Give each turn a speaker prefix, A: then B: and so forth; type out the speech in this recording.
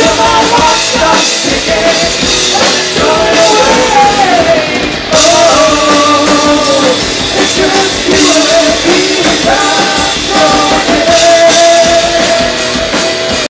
A: till my watch stops ticking.